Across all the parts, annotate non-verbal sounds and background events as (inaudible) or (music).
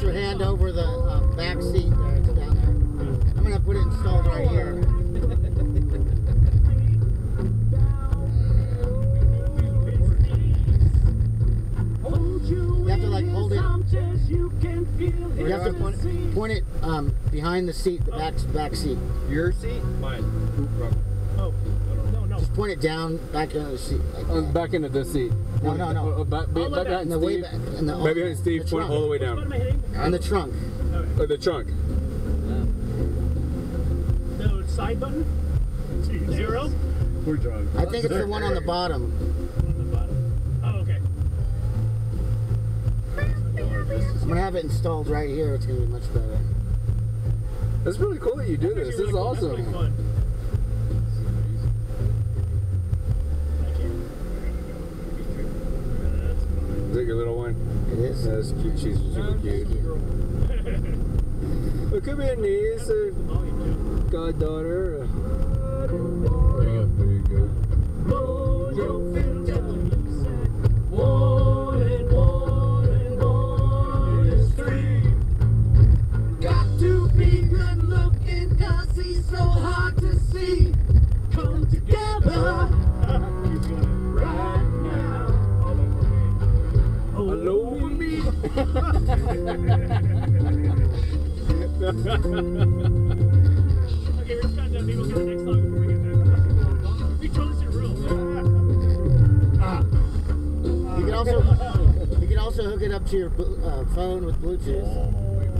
put your hand over the um, back seat there. It's down there. I'm gonna put it installed right here. You have to like hold it. You have to point, point it um, behind the seat, the back back seat. Your seat? Mine. Oh. Just point it down back into the seat. Like Uh, back into the seat. No, no, no. Uh, back, back, the back behind in the way back. In the, Back behind Steve. Point all the way down. I hitting? In the trunk. Uh, the trunk. The side button? Zero? We're drunk. I think it's the one on the bottom. On the bottom. Oh, okay. I'm gonna have it installed right here. It's gonna be much better. It's really cool that you do this. This is really awesome. fun. I can't. Is that your little one? It is. That's cute. She's super cute. It could be a niece, a goddaughter. There Okay, we're just gonna we'll get the next song before we get there. We chose this in real. You can also you can also hook it up to your uh, phone with Bluetooth.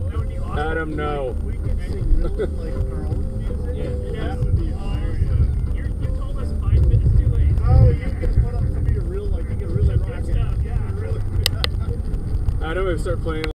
That would be awesome. Adam, (laughs) no. We could sing real, like our own music. Yeah. That would be hilarious. You're, you told us five minutes too late. Oh, you can put up some of your real, like, you can really Some rock good it. stuff, yeah. You can really. Adam, if start playing